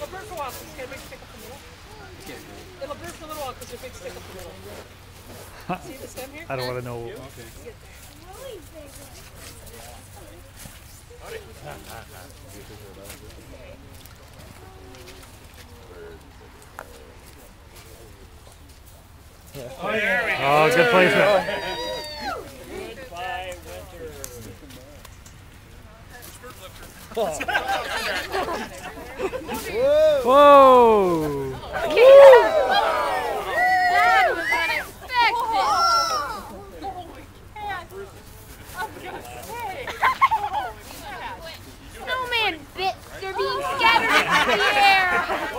Ela perca o Atlas, que é meio que fica pro middle. It'll burst a little because your big stick up the middle. See the stem here? I don't want to know. Okay. Oh, there we go. Oh, good placement. Goodbye, winter. Oh. Whoa! That was unexpected! Snowman bits are being scattered the air!